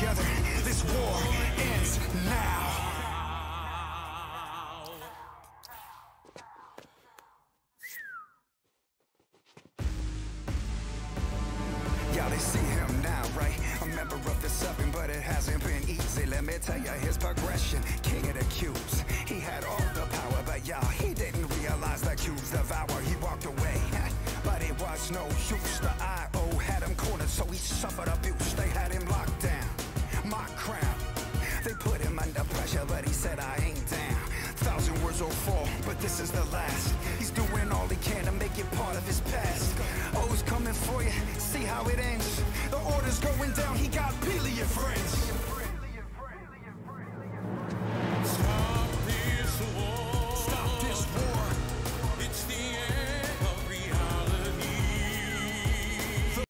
together. This war ends now. Y'all, they see him now, right? A member of the seven, but it hasn't been easy. Let me tell his progression. King of the cubes. He had all the power, but y'all, he didn't realize the cubes devour. He walked away, but it was no use. The eye said, I ain't down. Thousand words will fall, but this is the last. He's doing all he can to make it part of his past. Always coming for you, see how it ends. The order's going down, he got.